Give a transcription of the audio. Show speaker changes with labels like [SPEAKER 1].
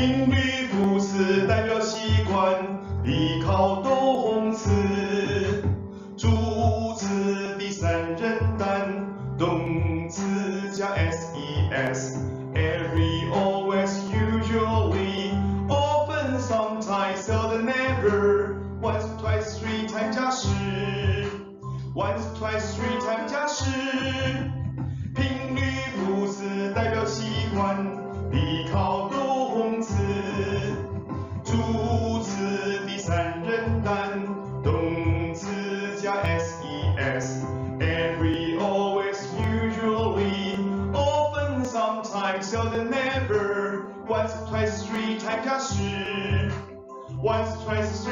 [SPEAKER 1] 频率副词代表习惯，依靠动词。主词第三人单，动词加 s-e-s。Every, always, usually, often, sometimes, seldom, never. Once, twice, three times 加是。Once, twice, three times 加是。频率副词代表习惯，依靠 S-E-S. Every, always, usually, often, sometimes, seldom, never. Once, twice, three times, 就是. Once, twice, three.